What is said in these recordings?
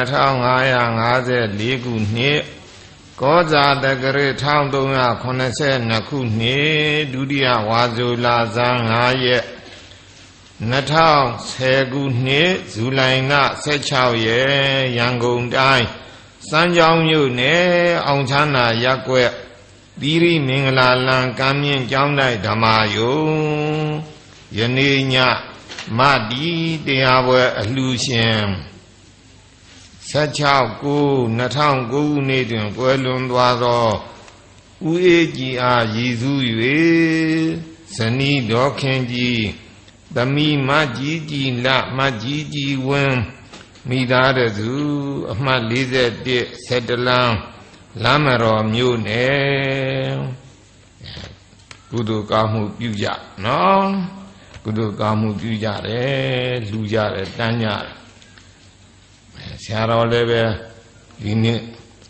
2554ခုနှစ်ကောဇာတက္ကရာ1382ခုနှစ်ဒုတိယဝါဆိုလဇန်5ရက်2010ခုနှစ်ဇူလိုင်လ16ရက်ရန်ကုန်တိုင်းစမ်းကြောင်းမြို့နယ်အောင်ချမ်းသာရပ်ကွက်သီရိမင်္ဂလာလံကမ်းမြင့်ကျောင်းတိုက်ဓမ္မယုံယနေ့ညမတီတရားပွဲအလှရှင် 16ခု2009ခုနှစ်တွင်ကွယ်လွန်သွားသောဥအေးကြီးအားရည်စူး၍ဇနီးတော်ခင်ကြီးသမီးမကြီးကြီးလမကြီးကြီးဝင်းမိသားစုအမှတ်41ဆက်တလန်းလမ်းမတော်မြို့နယ်ကုသိုလ်ကောင်းမှုပြုကြနော်ကုသိုလ်ကောင်းမှုပြုကြတယ်လူကြတယ်တန်းကြတယ် ဆရာတော်လည်းပဲဒီနေ့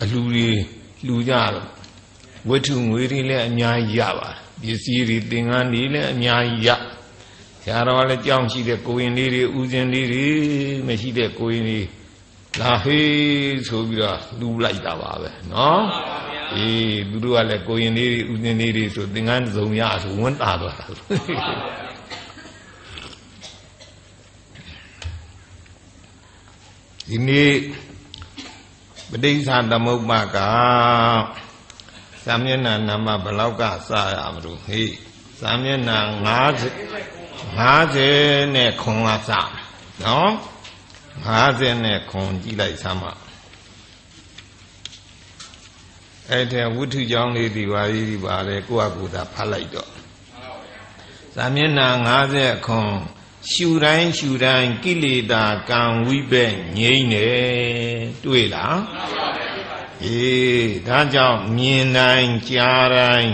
အလှူတွေလှူကြတော့ဝိထုငွေတွေလည်းအများကြီးရပါတယ်ပစ္စည်းတွေသင်္ကန်းတွေလည်းအများကြီးရဆရာတော်လည်းကြောင်းရှိတဲ့ကိုရင်လေးတွေဥစဉ်လေးတွေမရှိတဲ့ကိုရင်တွေလာဟေးဆိုပြီးတော့လှူလိုက်တာပါပဲနော်အေးသူတို့ကလည်းကိုရင်လေးတွေဥစဉ်လေးတွေဆိုသင်္ကန်းစုံရဆိုဝန်တာသွားတာ ဒီနေ့ပဋိစ္စသမုပ္ပါကသာမျက်နှာနာမဘလောက်ကစရမလို့ဟေးသာမျက်နှာ50 50နဲ့ခွန်ကစနော်50နဲ့ခွန်ကြည့်လိုက်စမ်းပါအဲ့တဲ့ဝိထုကြောင်းလေးဒီပါလေးဒီပါလေကိုယ့်အကူသာဖတ်လိုက်တော့သာမျက်နှာ50ခွန် ရှူတိုင်းရှူတိုင်းကိလေသာကံဝိဘက်ငြိမ့်နေတွေ့လားအေးဒါကြောင့်မြင်တိုင်းကြားတိုင်း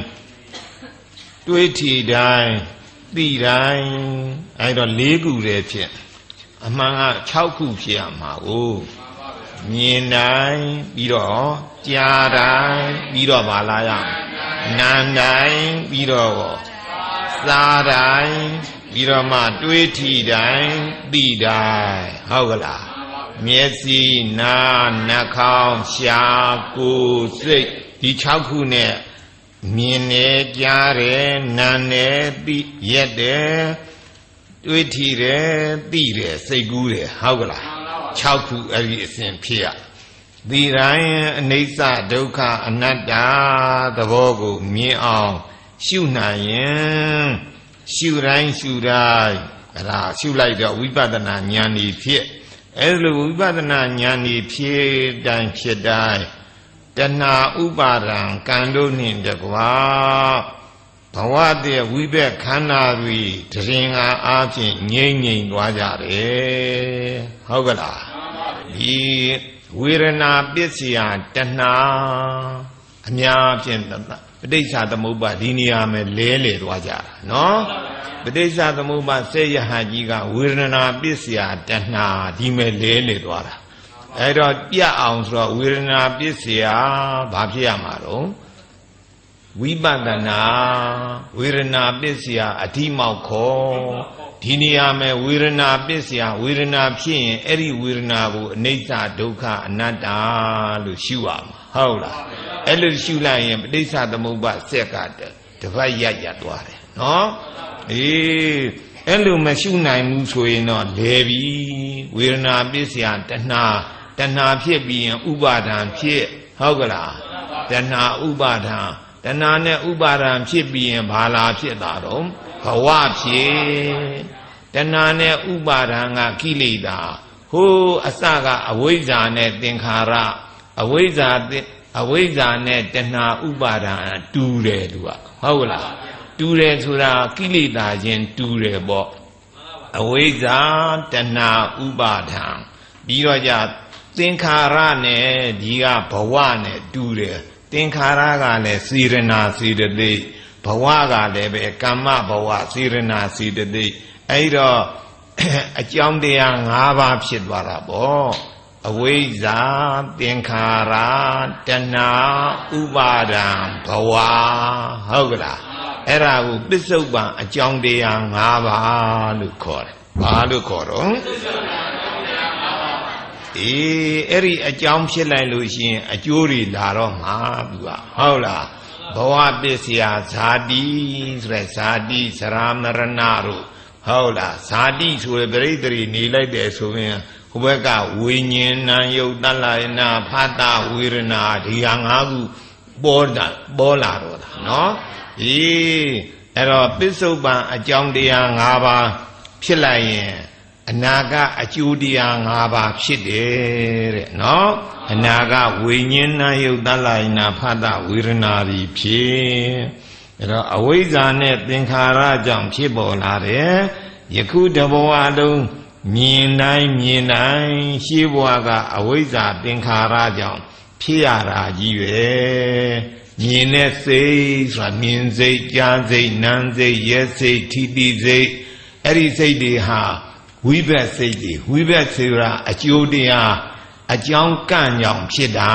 တွေးထီတိုင်းသိတိုင်းအဲဒါ၄ခုတည်းဖြစ်အမှန်က6ခုဖြစ်ရမှာကိုမြင်တိုင်းပြီးတော့ကြားတိုင်းပြီးတော့မလာရနာတိုင်းပြီးတော့စားတိုင်း ပြီးတော့မှတွေးထီတိုင်းသိတိုင်းဟုတ်ကလားမျက်စိနားနှာခေါင်းရှားကိုယ်စိတ်ဒီ6ခုနဲ့မြင်နေကြားတယ်နားနေသိရက်တယ်တွေးထီတယ်သိတယ်စိတ်ကူးတယ်ဟုတ်ကလား6ခုအဲ့ဒီအစဉ်ဖြစ်ရဒီတိုင်းအနိစ္စဒုက္ခအနတ္တသဘောကိုမြင်အောင်ရှုနိုင်ရင် ရှုတိုင်းရှုတိုင်းအဲ့ဒါရှုလိုက်တော့ဝိပဿနာဉာဏ်ဤဖြစ်အဲ့လိုဝိပဿနာဉာဏ်ဤဖြစ်တိုင်းဖြစ်တိုင်းတဏှာဥပါဒံကံတို့နှင့်တကွာဘဝတည်းဝိဘက်ခန္ဓာတွေတရင်ငါအားဖြင့်ငြိမ့်ငြိမ့်သွားကြတယ်ဟုတ်ကလားဒီဝေဒနာပစ္စယတဏှာအများဖြင့် ပဋိစ္စသမုပ္ပါဒီနေရာမှာလဲလေသွားကြတာနော်ပဋိစ္စသမုပ္ပါစေယဟကြီးကဝေဒနာပစ္စယတဏှာဒီမဲ့လဲလေသွားတာအဲ့တော့ပြအောင်ဆိုတော့ဝေဒနာပစ္စယဘာဖြစ်ရမှာတော့ဝိပဿနာဝေဒနာပစ္စယအဓိမောက်ခောဒီနေရာမှာဝေဒနာပစ္စယဝေဒနာဖြစ်ရင်အဲ့ဒီဝေဒနာကိုအနိစ္စဒုက္ခအနတ္တလို့ရှုရမှာ ဟုတ်လားအဲ့လိုရှုလိုက်ရင်ပဋိစ္စသမုပ္ပါဆက်ကတပတ်ရရသွားတယ်နော်အေးအဲ့လိုမရှုနိုင်ဘူးဆိုရင်တော့လဲပြီဝေဒနာပစ္စယတဏှာတဏှာဖြစ်ပြီးရင်ဥပါဒံဖြစ်ဟုတ်ကလားတဏှာဥပါဒံတဏှာနဲ့ဥပါဒံဖြစ်ပြီးရင်ဘာလာဖြစ်တာတော့ဘဝဖြစ်တဏှာနဲ့ဥပါဒံကကိလေသာဟိုးအစကအဝိဇ္ဇာနဲ့သင်္ခါရ အဝိဇ္ဇာအဝိဇ္ဇာနဲ့တဏှာဥပါဒံတူတယ်သူကဟုတ်ကလားတူတယ်ဆိုတာကိလေသာချင်းတူတယ်ပေါ့အဝိဇ္ဇာတဏှာဥပါဒံပြီးတော့じゃသင်္ခါရနဲ့ဒီကဘဝနဲ့တူတယ်သင်္ခါရကလည်းစေရနာစေတသိက်ဘဝကလည်းပဲကမ္မဘဝစေရနာစေတသိက်အဲ့တော့အကြောင်းတရား၅ပါးဖြစ်သွားတာပေါ့ အဝိဇ္ဇာသင်္ခါရတဏှာဥပါဒံဘဝဟုတ်ကလားအဲ့ဒါကိုပစ္စုပန်အကြောင်းတရား၅ပါးလို့ခေါ်တယ်ဘာလို့ခေါ်တော့အေးအဲ့ဒီအကြောင်းဖြစ်လိုက်လို့ရှိရင်အကျိုးတွေလာတော့မှာသူကဟုတ်လားဘဝပစ္စယဇာတိဆိုတဲ့ဇာတိသရမရဏတို့ဟုတ်လားဇာတိဆိုရပြိတ္တိနေလိုက်တယ်ဆိုရင် ဟိုဘက်ကဝိညာဉ်နာယုတ်တလယနာဖတ်တာဝေရနာဒီဟာငါးခုပေါ်တာပေါ်လာတော့တာနော်အေးအဲ့တော့ပစ္စုပန်အကြောင်းတရား၅ပါးဖြစ်လိုက်ရင်အနာကအကျိုးတရား၅ပါးဖြစ်တယ်တဲ့နော်အနာကဝိညာဉ်နာယုတ်တလယနာဖတ်တာဝေရနာဒီဖြစ်အဲ့တော့အဝိဇ္ဇာနဲ့သင်္ခါရကြောင့်ဖြစ်ပေါ်လာတယ်ယခုတဘဝလုံး မြင်တိုင်းမြင်တိုင်းရှေးဘဝကအဝိဇ္ဇာသင်္ခါရကြောင့်ဖြစ်ရတာကြီးပဲမြင်တဲ့စိတ်ဆိုတာမြင်စိတ်ကြားစိတ်နားစိတ်ရဲစိတ်ထိတိစိတ်အဲ့ဒီစိတ်တွေဟာဝိဘက်စိတ်တွေဝိဘက်စေရာအကျိုးတရားအကြောင်းကံ့ကြောင့်ဖြစ်တာ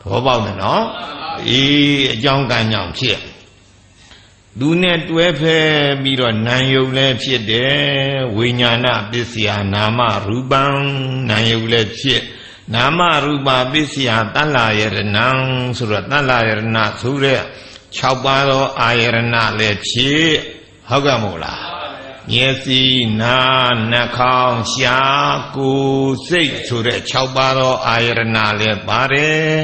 သဘောပေါက်တယ်နော်အေးအကြောင်းကံ့ကြောင့်ဖြစ် သူနဲ့တွဲဖက်ပြီးတော့နာယုတ်လည်းဖြစ်တယ်ဝိညာဏပစ္စယနာမရူပံနာယုတ်လည်းဖြစ်နာမရူပပစ္စယတတ္လာယရဏံဆိုတော့တတ္လာယရဏဆိုတဲ့6ပါးသောအာယရဏလည်းဖြစ်ဟုတ်ကဲ့မို့လားမျက်စိနာနှာခေါင်းရှားကိုယ်စိတ်ဆိုတဲ့6ပါးသောအာယရဏလည်းပါတယ်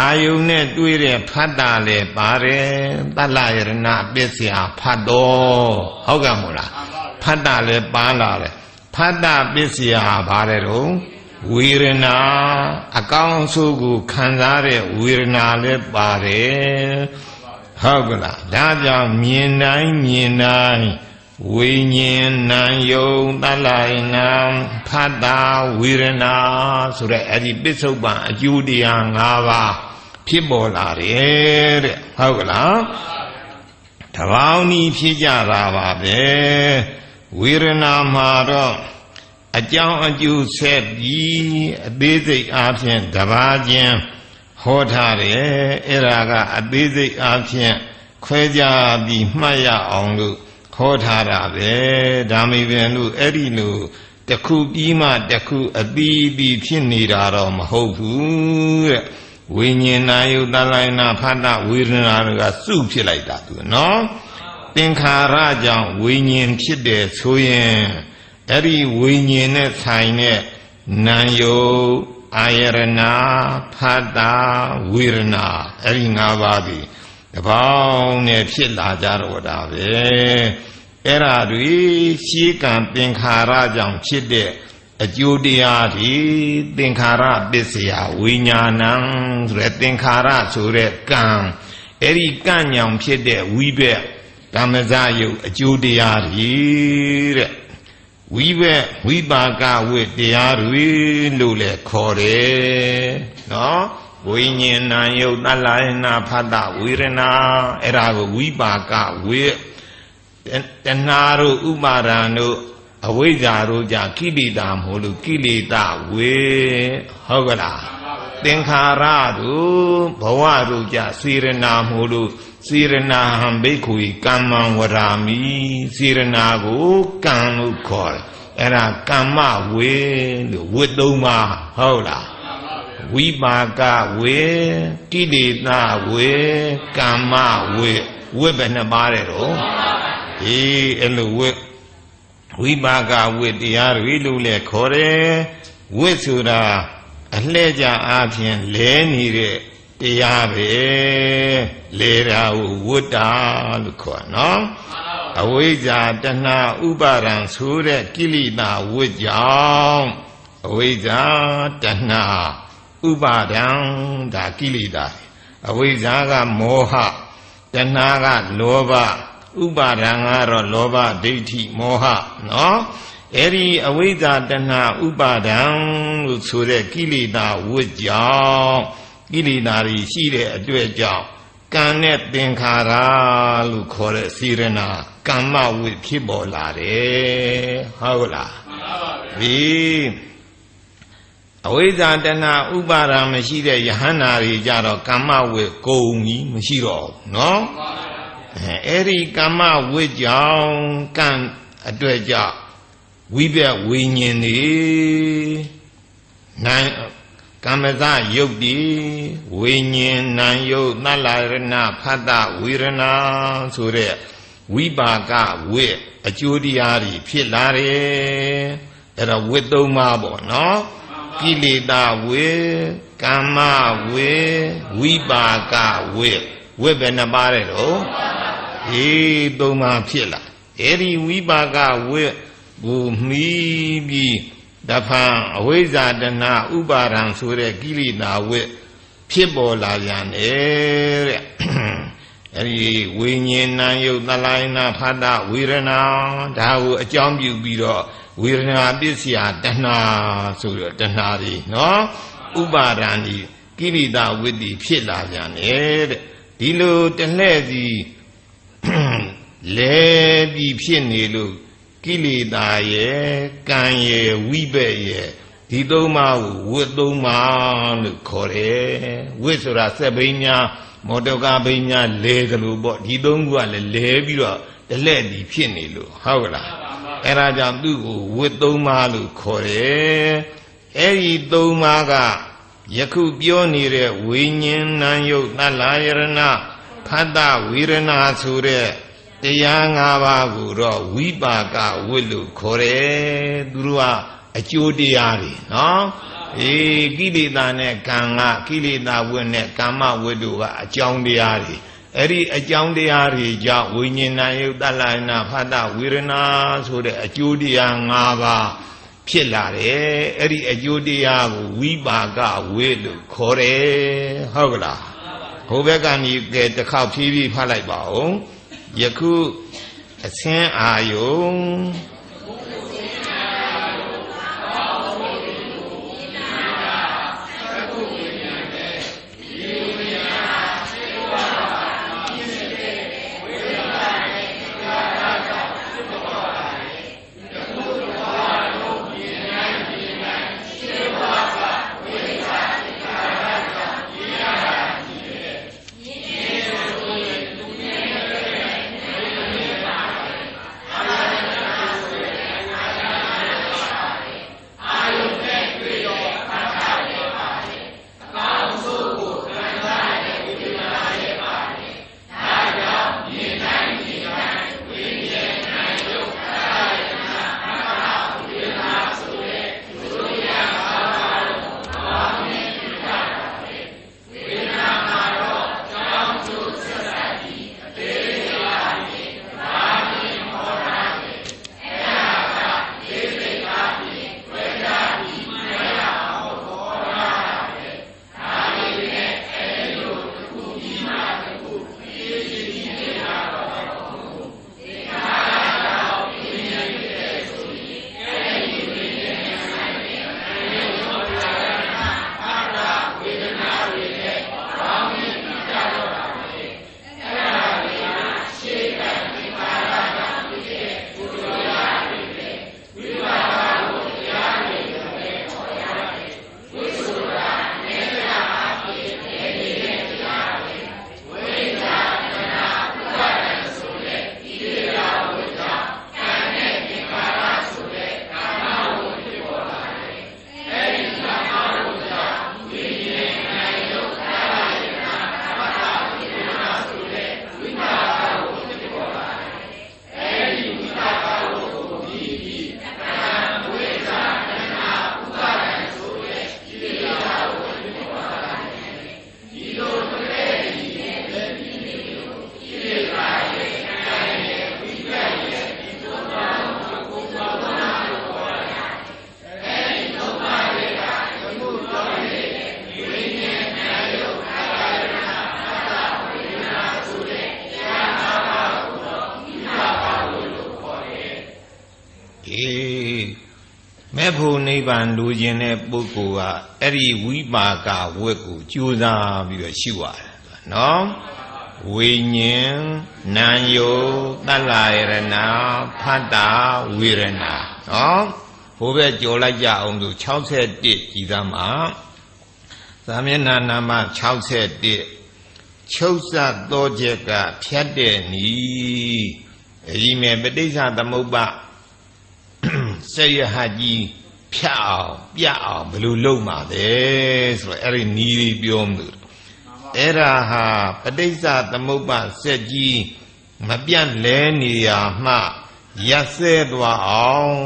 အာယုန်နဲ့တွေ့တဲ့ဖတ်တာလည်းပါတယ်တလယရဏပစ္စယဖတ်တော်ဟုတ်ကဲ့မို့လားဖတ်တာလည်းပါလာတယ်ဖတ်တာပစ္စယပါတယ်တော့ဝေရဏအကောင်းဆိုးကိုခံစားတဲ့ဝေရဏလည်းပါတယ်ဟုတ်ကလားဒါကြောင့်မြင်တိုင်းမြင်တိုင်း ဝိညာဉ်နံယုံတလိုက်နံဖတ်တာဝေရဏဆိုတဲ့အဲ့ဒီပစ္စုပန်အကျိုးတရား၅ပါးဖြစ်ပေါ်လာတယ်တဲ့ဟုတ်ကလားတပေါင်းဤဖြစ်ကြတာပါပဲဝေရဏမှာတော့အကြောင်းအကျိုးဆက်ပြီးအသေးစိတ်အားဖြင့်တပါးချင်းဟောထားတယ်အဲ့ဒါကအသေးစိတ်အားဖြင့်ခွဲကြပြီးမှတ်ရအောင်လို့ ခေါ်ထားတာပဲဒါမိပင်လို့အဲ့ဒီလိုတခုပြီးမှတခုအသီးပြီးဖြစ်နေတာတော့မဟုတ်ဘူးတဲ့ဝိညာဏယုတလိုင်းနာဖတ်တဝေဒနာကစုဖြစ်လိုက်တာသူနော်သင်္ခါရကြောင့်ဝိညာဉ်ဖြစ်တယ်ဆိုရင်အဲ့ဒီဝိညာဉ်နဲ့ဆိုင်တဲ့နာယုအာယရဏဖတ်တာဝေဒနာအဲ့ဒီ၅ပါးဒီ တပေါင်းနဲ့ဖြစ်လာကြတော့တာပဲအဲ့ဓာတွေရှေးကံသင်္ခါရကြောင့်ဖြစ်တဲ့အကျိုးတရားဒီသင်္ခါရပစ္စယဝိညာဏံဆိုတဲ့သင်္ခါရဆိုတဲ့ကံအဲ့ဒီကညောင်ဖြစ်တဲ့ဝိဘက်ကမ္မဇယုတ်အကျိုးတရားတွေတဲ့ဝိဘက်ဝိပါကဝိတရားတွေလို့လည်းခေါ်တယ်နော် ဝိညာဉ်နာယုတ်တလယနာဖတ်တဝေရဏအဲ့ဒါကိုဝိပါကဝိတဏှာတို့ဥပါဒံတို့အဝိဇ္ဇာတို့ကြကိလေသာမို့လို့ကိလေသာဝေဟုတ်ကလားသင်္ခါရတို့ဘဝတို့ကြစေရနာမို့လို့စေရနာဟံဘိက္ခုကမ္မံဝရာမိစေရနာကိုကံလို့ခေါ်တယ်အဲ့ဒါကမ္မဝေလို့ဝတ်သုံးပါဟုတ်လား ဝိပါကဝေကိလေသာဝေကမ္မဝေဝိဘယ်နှပါးတဲ့တော့အေးအဲ့လိုဝိဝိပါကဝိတရားတွေလို့လဲခေါ်တယ်ဝိဆိုတာအလှဲ့ကြအားဖြင့်လဲနေတဲ့တရားပဲလဲတာကိုဝတ္တာလို့ခေါ်နော်အဝိဇ္ဇာတဏှာဥပါဒံဆိုတဲ့ကိလေသာဝိကြောင့်အဝိဇ္ဇာတဏှာ ဥပါဒံဒါကိလေသာအဝိဇ္ဇာကမောဟတဏှာကလောဘဥပါဒံကတော့လောဘဒိဋ္ဌိမောဟနော်အဲ့ဒီအဝိဇ္ဇာတဏှာဥပါဒံလို့ဆိုတဲ့ကိလေသာဝိကြောင့်ကိလေသာတွေရှိတဲ့အတွက်ကြောင့်ကံနဲ့သင်္ခါရလို့ခေါ်တဲ့စေရနာကမ္မဝိဖြစ်ပေါ်လာတယ်ဟုတ်လားမှန်ပါပါဒီ အဝိဇ္ဇာတဏဥပါဒာမရှိတဲ့ယဟန္တာတွေကြတော့ကမ္မဝိကုံကြီးမရှိတော့ဘူးနော်အဲအဲ့ဒီကမ္မဝိကြောင့်ကံအတွက်ကြောင့်ဝိဘက်ဝိညာဉ်နေနိုင်ကမ္မဇယုတ်တိဝိညာဉ်နံယုတ်သလရဏဖတ်တဝေရဏဆိုတဲ့ဝိပါကဝိအကျိုးတရားတွေဖြစ်လာတယ်အဲ့တော့ဝိသုံးပါပေါ့နော် ကိလေသာဝေကမ္မဝေဝိပါကဝေဝိဘယ်နှပါးတဲ့တော့အေးသုံးပါဖြစ်လာအဲ့ဒီဝိပါကဝေကိုမှီးပြီးတဖန်အဝိဇ္ဇာတဏဥပါဒံဆိုတဲ့ကိလေသာဝိဖြစ်ပေါ်လာပြန်တယ်တဲ့အဲဒီဝိညာဉ်နာယုတ်သလိုင်းနာဖတ်တာဝေရဏဒါကိုအကြောင်းပြုပြီးတော့ ဝေဒနာပစ္စယတဏှာဆိုတော့တဏှာတွေနော်ဥပါဒံဒီကိရိတာဝိတ္တိဖြစ်လာပြန်တယ်တဲ့ဒီလိုတလှဲ့စီလဲပြီးဖြစ်နေလို့ကိလေသာရဲ့ကံရဲ့ဝိဘက်ရဲ့ဒီသုံးပါးကိုဝတ်သုံးပါးလို့ခေါ်တယ်ဝတ်ဆိုတာစက်ဘိန်းများမော်တော်ကားဘိန်းများလဲသလိုပေါ့ဒီသုံးခုကလည်းလဲပြီးတော့တလှဲ့ဒီဖြစ်နေလို့ဟုတ်လား အဲ့ဒါကြောင့်သူ့ကိုဝတ်သုံးပါးလို့ခေါ်တယ်အဲ့ဒီသုံးပါးကယခုပြောနေတဲ့ဝိညာဉ်နံယုတ်သလယရဏဖတ်တဝေရဏဆိုတဲ့တရား၅ပါးကိုတော့ဝိပါကဝိလို့ခေါ်တယ်သူတို့ကအကျိုးတရားတွေနော်အေးကိလေသာနဲ့ကံကကိလေသာဝိနဲ့ကာမဝိတို့ကအကြောင်းတရားတွေ အဲ့ဒီအကြောင်းတရားတွေကြောင့်ဝိညာဏယုတ်တလနာဖတ်တဝေရဏဆိုတဲ့အကျိုးတရား၅ပါးဖြစ်လာတယ်အဲ့ဒီအကျိုးတရားကိုဝိပါကဝေလို့ခေါ်တယ်ဟုတ်ကလားဟိုဘက်ကနေကဲတစ်ခေါက်ဖြည်းဖြည်းဖတ်လိုက်ပါဦးယခုအစင်းအာယုံ နိဗ္ဗာန်လိုချင်တဲ့ပုဂ္ဂိုလ်ကအဲ့ဒီဝိပါကဝက်ကိုကြိုးစားပြီးတော့ရှုရတယ်နော်ဝိညာဉ်နာယုတတ္လာယရဏဖတ္တာဝေရဏနော်ဘိုးဘက်ကြော်လိုက်ကြအောင်သူ61ကြည်သားမှာသာမျက်နှာနာမ61ချုပ်စသောချက်ကဖြတ်တဲ့နီးအကြီးမဲ့ပဋိစ္စသမုပ္ပါစေရဟကြီး ဖြတ်အောင်ပြအောင်ဘယ်လိုလုပ်မှာလဲဆိုတော့အဲ့ဒီနီးလေးပြောမှုအဲ့ဒါဟာပဋိစ္စသမုပ္ပါစက်ကြီးမပြတ်လဲနေရမှရက်ဆဲသွားအောင်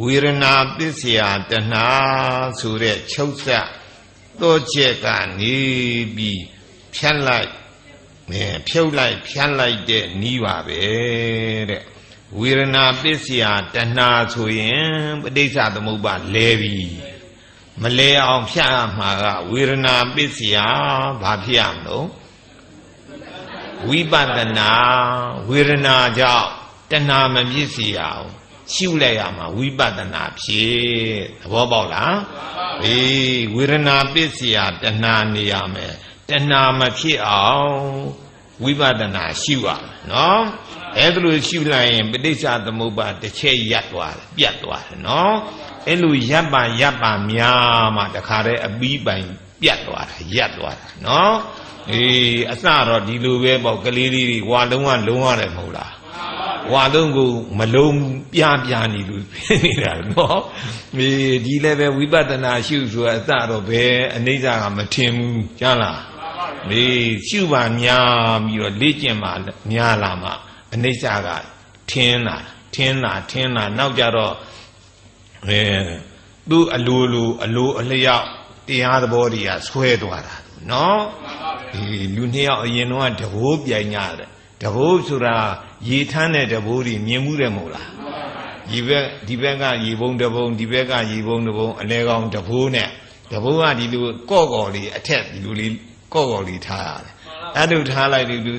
ဝေရဏပစ္စယတဏှာဆိုတဲ့ချုပ်ဆက်သောချက်ကနေပြီးဖြတ်လိုက်အဲဖြုတ်လိုက်ဖြတ်လိုက်တဲ့နီးပါပဲတဲ့ ဝေရဏပစ္စယတဏှာဆိုရင်ပဋိစ္စသမုပ္ပါလဲပြီမလဲအောင်ဖြတ်ရမှာကဝေရဏပစ္စယဘာဖြစ်ရမလို့ဝိပဿနာဝေရဏကြောင့်တဏှာမဖြစ်စီရအောင်ရှုလိုက်ရမှာဝိပဿနာဖြစ်သဘောပေါက်လားအေးဝေဒနာပစ္စယတဏှာနေရမယ်တဏှာမဖြစ်အောင်ဝိပဿနာရှုရမယ်နော် အဲ့ဒါလိုရှုလိုက်ရင်ပဋိစ္စသမုပ္ပါတစ်ချက်ရပ်သွားတယ်ပြတ်သွားတယ်နော်အဲ့လိုရပ်ပါရပ်ပါများမှတခါတည်းအပီးပိုင်ပြတ်သွားတာရပ်သွားတာနော်အေးအစတော့ဒီလိုပဲပေါ့ကလေးလေးဝါလုံးဝလုံးရတယ်မဟုတ်လားဝါလုံးကိုမလုံးပြပြနေလို့ဖြစ်နေတာနော်ဒီဒီလည်းပဲဝိပဿနာရှုဆိုတာအစတော့ဘယ်အနိစ္စကမထင်ဘူးကြားလားဒီရှုပါများပြီးတော့လေ့ကျင့်ပါများလာမှ အနိစ္စကထင်းလာထင်းလာထင်းလာနောက်ကြတော့အဲသူ့အလိုလိုအလိုအလျောက်တရားသဘောတွေကဆွဲသွားတာနော်ဒီလူနှစ်ယောက်အရင်တော့တဘိုးပြိုင်ကြတယ်တဘိုးဆိုတာရေထမ်းတဲ့တဘိုးတွေမြင်မှုတယ်မဟုတ်လားဒီဘက်ဒီဘက်ကရေပုံးတဘုံဒီဘက်ကရေပုံးတဘုံအလဲကောင်တဘိုးနဲ့တဘိုးကဒီလိုကော့ကော်လေးအထက်ဒီလိုလေးကော့ကော်လေးထားရတယ်အဲ့လိုထားလိုက်ဒီလို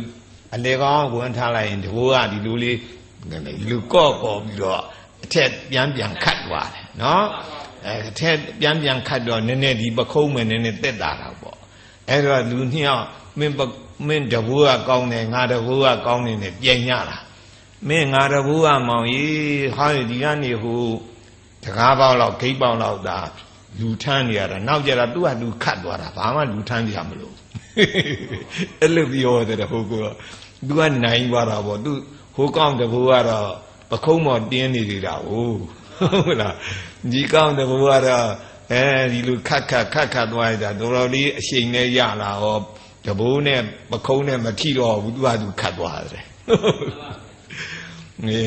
အလဲကောင်ဝင်ထားလိုက်ရင်တဘိုးကဒီလိုလေးဒီလိုကော့ကော်ပြီးတော့အထက်ပြန်ပြန်ခတ်သွားတယ်နော်အဲအထက်ပြန်ပြန်ခတ်တော့နည်းနည်းဒီပခုံးမယ်နည်းနည်းတက်တာတော့ပေါ့အဲ့တော့လူနှစ်ယောက်မင်းမင်းတဘိုးကကောင်းတယ်ငါတဘိုးကကောင်းတယ်နဲ့ပြင်ညတာမင်းငါတဘိုးကမောင်ကြီးဟာဒီကနေဟိုတကားပေါက်လောက်ဂိတ်ပေါက်လောက်ဒါလူထမ်းနေရတာနောက်ကြတာသူ့ဟာလူခတ်သွားတာဘာမှလူထမ်းကြမလို့ အဲ့လိုပြောတယ်ဟိုကောသူကနိုင်သွားတာပေါ့သူဟိုကောင်းတဘိုးကတော့ပခုံးမော်တင်းနေသေးတာဟုတ်ဟုတ်လားဒီကောင်းတဘိုးကတော့အဲဒီလိုခတ်ခတ်ခတ်ခတ်သွားရတာတော်တော်လေးအရှိန်နဲ့ရလာဟောတဘိုးနဲ့ပခုံးနဲ့မထိတော့ဘူးသူကသူခတ်သွားတယ်အဲ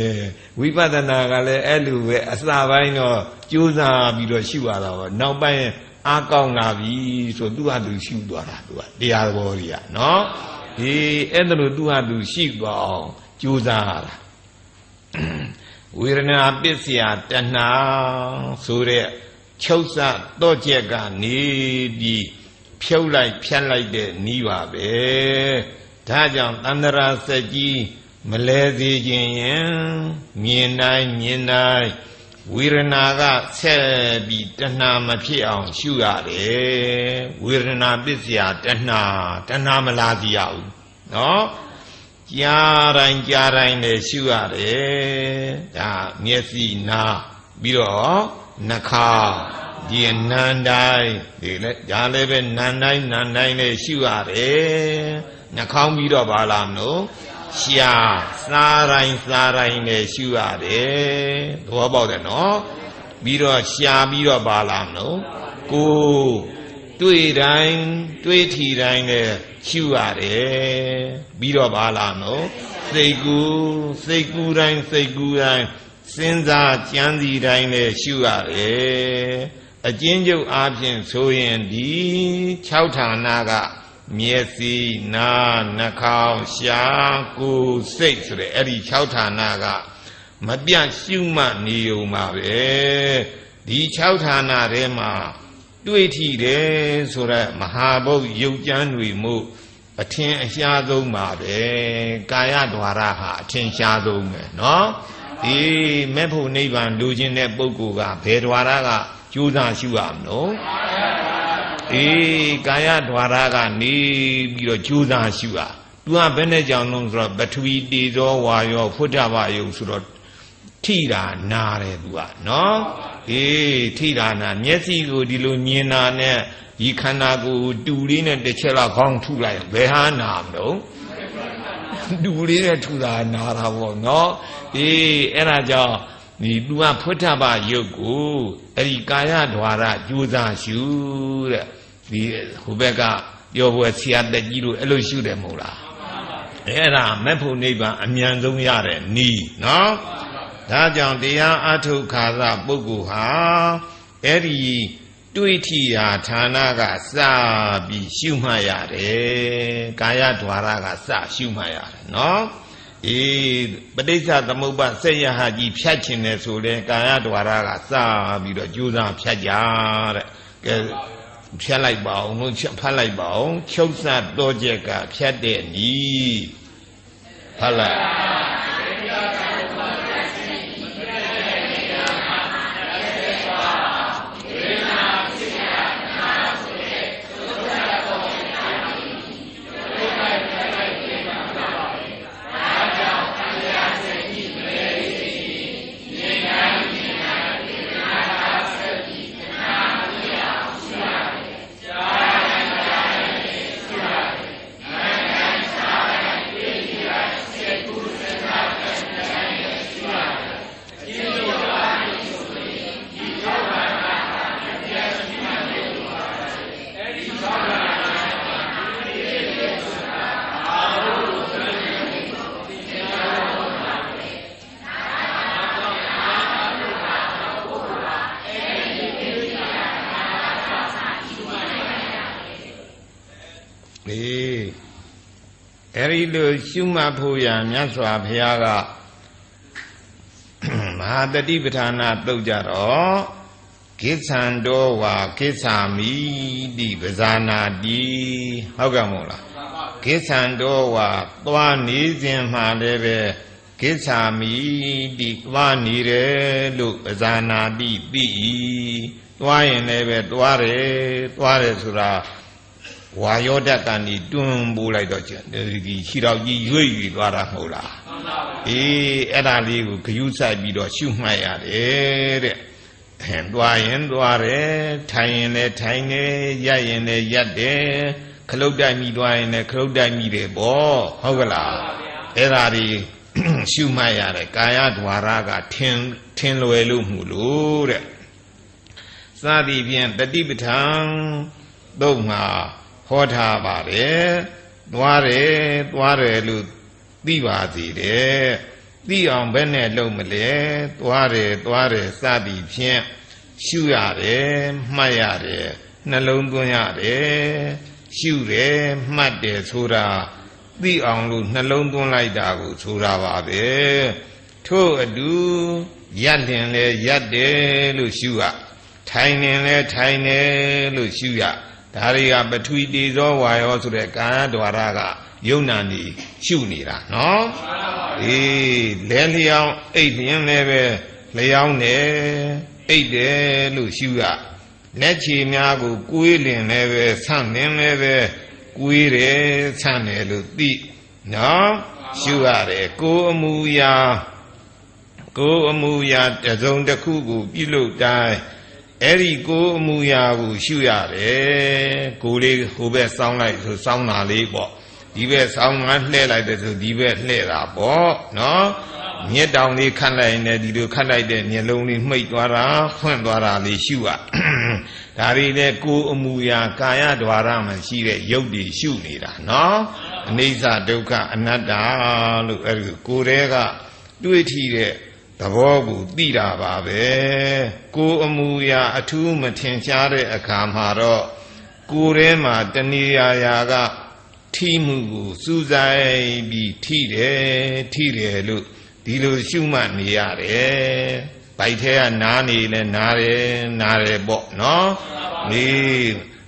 ဝိပဿနာကလည်းအဲ့လိုပဲအစပိုင်းတော့ကြိုးစားပြီးတော့ရှုရတာပေါ့နောက်ပိုင်း အားကောင်းလာပြီဆိုသူကသူရှုသွားတာသူကတရားတော်ကြီးอ่ะเนาะဒီအဲ့ဒါလို့သူကသူရှိသွားအောင်ကြိုးစားရတာဝေဒနာပစ္စယတဏှာဆိုတဲ့ချုပ်စတော့ချက်ကနေပြီးဖြုတ်လိုက်ဖြတ်လိုက်တဲ့နီးပါပဲဒါကြောင့်တန္တရာစက်ကြီးမလဲစေခြင်းရင်မြင်တိုင်းမြင်တိုင်း ဝေဒနာကဆက်ပြီးတဏှာမဖြစ်အောင်ရှုရတယ်ဝေဒနာပစ္စယတဏှာတဏှာမလာစီရဘူးနော်ကြားတိုင်းကြားတိုင်းလည်းရှုရတယ်ဒါမျက်စိနားပြီးတော့နှာခါဒီနန္တိုင်းဒီလေဒါလည်းပဲနန္တိုင်းနန္တိုင်းလည်းရှုရတယ်နှာခေါင်းပြီးတော့ပါလားမလို့ ရှာစားတိုင်းစားတိုင်းလည်းရှုရတယ်သဘောပေါက်တယ်နော်ပြီးတော့ရှာပြီးတော့ပါလားမလို့ကိုတွေ့တိုင်းတွေးထီတိုင်းလည်းရှုရတယ်ပြီးတော့ပါလားမလို့စိတ်ကူစိတ်ကူတိုင်းစိတ်ကူတိုင်းစဉ်းစားကြံစည်တိုင်းလည်းရှုရတယ်အကျဉ်းချုပ်အားဖြင့်ဆိုရင်ဒီ6ဌာနက မျက်စိနားနှာခေါင်းရှားကိုယ်စိတ်ဆိုတဲ့အဲ့ဒီ6ဌာနကမပြတ်ရှုမှတ်နေုံပါပဲဒီ6ဌာနထဲမှာတွေ့ထီတယ်ဆိုတော့မဟာဘုတ်ရုပ်ကြမ်းတွေမှုအထင်အရှားဆုံးပါပဲကာယ द्वार ဟာအထင်ရှားဆုံးပဲเนาะ အေးမဲ့ဖို့နိဗ္ဗာန်လိုချင်တဲ့ပုဂ္ဂိုလ်ကဘယ် द्वार ကကြိုးစားရှုရမလို့ အေးကာယဓာရကနေပြီးတော့ကြိုးစားရှုอ่ะ तू ကဘယ်နဲ့ကြောင်လုံးဆိုတော့ပထဝီတေဇောဝါယောဖုဒ္ဓဘာယုဆိုတော့ထိတာနာတယ် तू อ่ะเนาะအေးထိတာနာမျက်စိကိုဒီလိုမြင်တာနဲ့ဒီခန္ဓာကိုယ်တူလေးနဲ့တစ်ချက်လောက်ခေါင်းထုလိုက်ဘယ်ဟာနာမလို့တူလေးနဲ့ထူတာနာတာပေါ့เนาะအေးအဲ့ဒါကြောင့်ဒီသူကဖွဋ္ဌပယုတ်ကိုအဲ့ဒီကာယဓာရကြိုးစားရှုတဲ့ ဒီဟိုဘက်ကပြောပွဲဆရာတက်ကြီးတို့အဲ့လိုရှုတယ်မဟုတ်လားအဲ့ဒါမက်ဖို့နိဗ္ဗာန်အမြန်ဆုံးရတဲ့နီးနော်ဒါကြောင့်တရားအထုတ်ခါသပုဂ္ဂိုလ်ဟာအဲ့ဒီတွေးထီရာဌာနကစပြီးရှုမှတ်ရတယ်ကာယ द्वार ကစရှုမှတ်ရတယ်နော်အေးပဋိစ္စသမုပ္ပါဆက်ရဟကြီးဖြတ်ခြင်းနဲ့ဆိုလဲကာယ द्वार ကစပြီးတော့ကြိုးစားဖြတ်ကြတဲ့ကဲ ဖြတ်လိုက်ပါအောင်လို့ဖတ်လိုက်ပါအောင်ချုပ်စတော့ချက်ကဖြတ်တဲ့နီးဖတ်လိုက် ရှုမှတ်ဖို့ရမြတ်စွာဘုရားကမဟာတတိပဌာနာတုတ်ကြတော့ကိသံတော်ဝါကိသာမိတိပဇာနာတိဟုတ်ကဲ့မို့လားကိသံတော်ဝါသွားနေစဉ်မှလည်းပဲကိသာမိတိသွားနေတယ်လို့ပဇာနာတိသိ၏သွားရင်လည်းပဲသွားတယ်သွားတယ်ဆိုတာ ဝါယောဓာတ်တန်ဒီတွန်းပိုးလိုက်တော့ဒီခြေတော်ကြီးရွေ့ရွေ့သွားတာမဟုတ်လားမှန်ပါပါအေးအဲ့ဒါလေးကိုဂယုစိုက်ပြီးတော့ရှုမှတ်ရတယ်တဲ့ဟင်သွားရင်သွားတယ်ထိုင်ရင်လည်းထိုင်တယ်ရက်ရင်လည်းရက်တယ်ခလုတ်တိုက်မိသွားရင်လည်းခလုတ်တိုက်မိတယ်ပေါ့ဟုတ်ကလားအဲ့ဒါဒီရှုမှတ်ရတယ်ကာယဒွါရကထင်ထင်လွယ်လို့မှုလို့တဲ့စသည်ဖြင့်တတိပဋ္ဌာန်တော့မှာ ဟောထားပါတယ်သွားတယ်သွားတယ်လို့သိပါသေးတယ်သိအောင်ဘယ်နဲ့လုပ်မလဲသွားတယ်သွားတယ်စသည်ဖြင့်ရှုရတယ်မှတ်ရတယ်နှလုံးသွင်းရတယ်ရှုတယ်မှတ်တယ်ဆိုတာသိအောင်လို့နှလုံးသွင်းလိုက်တာကိုဆိုတာပါပဲထို့အတူရက်လင်လဲရက်တယ်လို့ရှုရထိုင်နေလဲထိုင်တယ်လို့ရှုရ ဒါတွေကပထဝီတေဇောဝါယောဆိုတဲ့ကာယဒွါရကယုံနာနေရှုနေတာနော်အေးလဲလျောင်းအိတ်ရင်လည်းပဲလျောင်းတယ်အိတ်တယ်လို့ရှုရလက်ချေများကိုကိုွေးလင်လည်းပဲဆန့်လင်လည်းပဲကိုွေးတယ်ဆန့်တယ်လို့သိနော်ရှုရတယ်ကိုအမူအရာကိုအမူအရာတစ်စုံတစ်ခုကိုပြုလုပ်တိုင်း အဲ့ဒီကိုအမူအရာကိုရှုရတယ်ကိုလေးဟိုဘက်စောင်းလိုက်ဆိုစောင်းတာလေးပေါ့ဒီဘက်စောင်းကလှဲ့လိုက်တယ်ဆိုဒီဘက်လှဲ့တာပေါ့နော်မျက်တောင်လေးခတ်လိုက်ရင်လည်းဒီလိုခတ်လိုက်တဲ့မျက်လုံးလေးမှိတ်သွားတာဖွင့်သွားတာလေးရှုရဒါတွေလည်းကိုအမူအရာကာယဒွါရမှာရှိတဲ့ရုပ်တွေရှုနေတာနော်အနိစ္စဒုက္ခအနတ္တလို့အဲ့ဒီကိုယ်တည်းကတွေ့ထီတဲ့ သဘောကိုသိတာပါပဲကိုယ်အမူအရာအထူးမထင်ရှားတဲ့အခါမှာတော့ကိုယ်ထဲမှာတဏှာရာကထိမှုကိုစူးစိုက်ပြီးထိတယ်ထိတယ်လို့ဒီလိုရှုမှတ်နေရတယ်ဗိုက်ထဲကနားနေလဲနားတယ်နားတယ်ပေါ့နော်နေ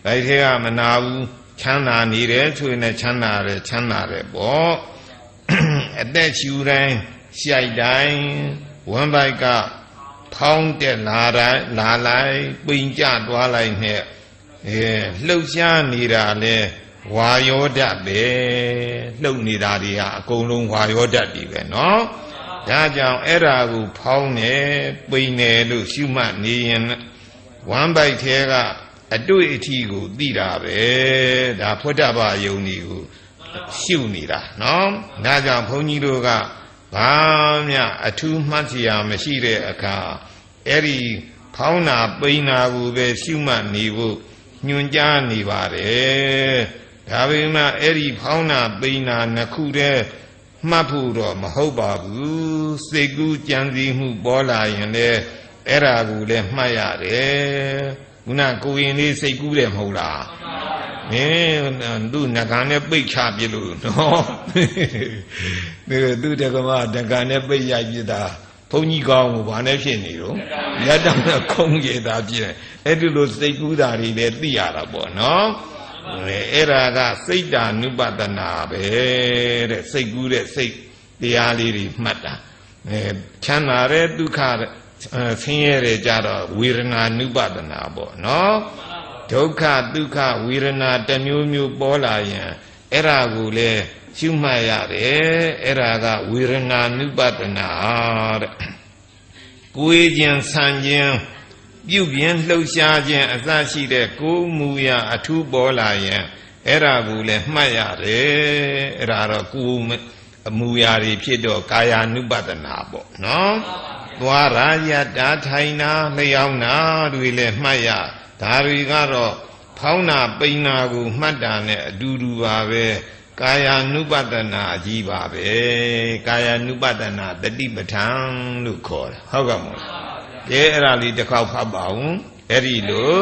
ဗိုက်ထဲကမနာဘူးချမ်းသာနေတယ်ဆိုရင်လည်းချမ်းသာတယ်ချမ်းသာတယ်ပေါ့အသက်ရှူတိုင်းရှိုက်တိုင်း ဝမ်းပိုက်ကဖောင်းတက်လာတိုင်းလာလိုက်ပိန်ကြသွားလိုက်နဲ့အဲလှုပ်ရှားနေတာလဲဝါယောဓာတ်ပဲလှုပ်နေတာတွေဟာအကုန်လုံးဝါယောဓာတ်တွေပဲเนาะဒါကြောင့်အဲ့ဓာကိုဖောင်းနေပိန်နေလို့ရှုမှတ်နေရင်ဝမ်းပိုက်ထဲကအတွေ့အထိကိုသိတာပဲဒါဖွတ်တပယုံဒီကိုရှုနေတာเนาะဒါကြောင့်ဘုန်းကြီးတို့က ဘာမှအထူးမှတ်စရာမရှိတဲ့အခါအဲ့ဒီဖောင်းနာပိန်နာကိုပဲရှုမှတ်နေဖို့ညွန်ကြားနေပါတယ်ဒါပေမဲ့အဲ့ဒီဖောင်းနာပိန်နာနှစ်ခုတည်းမှတ်ဖို့တော့မဟုတ်ပါဘူးစိတ်ကူးကြံစည်မှုပေါ်လာရင်လည်းအဲ့ဒါကိုလည်းမှတ်ရတယ် ခုနကိုရင်လေးစိတ်ကူးတယ်မဟုတ်လားမင်းသူငကံနဲ့ပိတ်ချပြလို့နော်သူတက္ကမတက္ကံနဲ့ပိတ်ရိုက်ပြတာဘုန်းကြီးကောင်းကိုဘာနဲ့ဖြစ်နေတော့ရတ္တနဲ့ခုံးကြေတာဖြစ်အဲ့ဒီလိုစိတ်ကူးတာတွေလည်းသိရတာပေါ့နော်အဲ့ဒါကစိတ်တာနုပဒနာပဲတဲ့စိတ်ကူးတဲ့စိတ်တရားလေးတွေမှတ်တာအဲချမ်းသာတဲ့ဒုက္ခ ဆင်းရဲတဲ့ကြတော့ဝေဒနာနုပဒနာပေါ့နော်ဒုက္ခဒုက္ခဝေဒနာတစ်မျိုးမျိုးပေါ်လာရင်အဲ့ဒါကိုလေရှုမှတ်ရတယ်အဲ့ဒါကဝေဒနာနုပဒနာတဲ့ကိုယ်ခြင်းဆံခြင်းပြုပြင်လှုပ်ရှားခြင်းအစရှိတဲ့ကိုယ်မူရာအထူးပေါ်လာရင်အဲ့ဒါကိုလည်းမှတ်ရတယ်အဲ့ဒါတော့ကိုယ်အမူအရာတွေဖြစ်တော့ကာယ ानु ပဒနာပေါ့နော် သွားရာယတာထိုင်နာလျောင်းနာတွေလည်းမှတ်ရဒါတွေကတော့ဖောင်းနာပိန်နာကိုမှတ်တာနဲ့အတူတူပါပဲကာယ ानु ပဒနာအကြီးပါပဲကာယ ानु ပဒနာတတိပဋ္ဌာန်လို့ခေါ်တယ်ဟုတ်ကဲ့မို့ကဲအဲ့ဒါလေးတစ်ခေါက်ဖတ်ပါဦးအဲ့ဒီလို